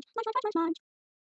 lunch, lunch, lunch, lunch, lunch.